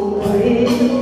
回忆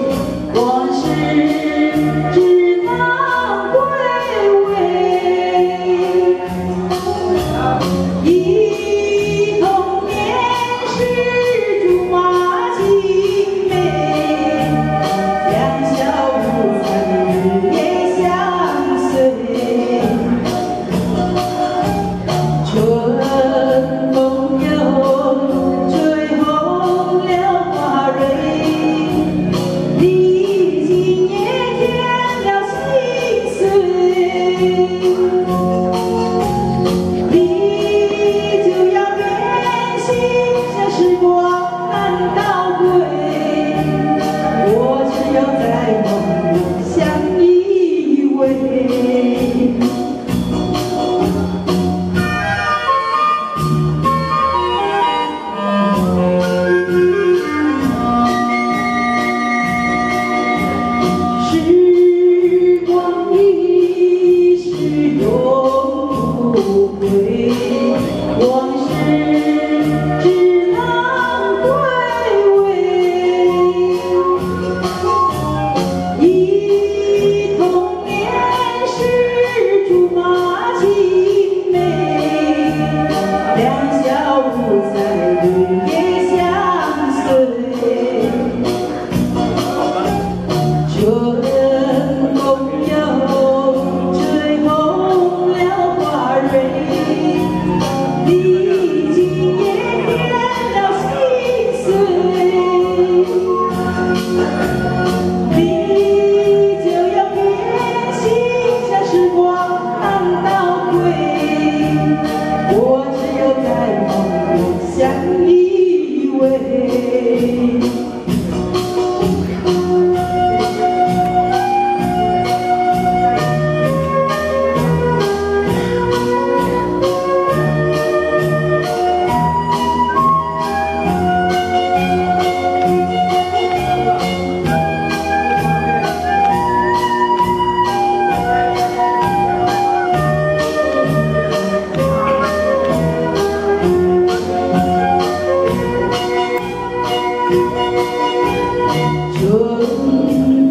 Dono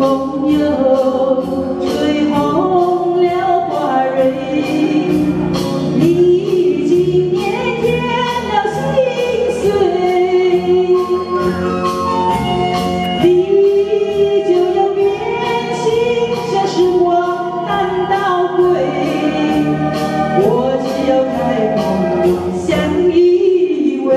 风又吹红了花蕊你已经也添了新岁你就要变心像时光难倒回我只有在梦里相依偎。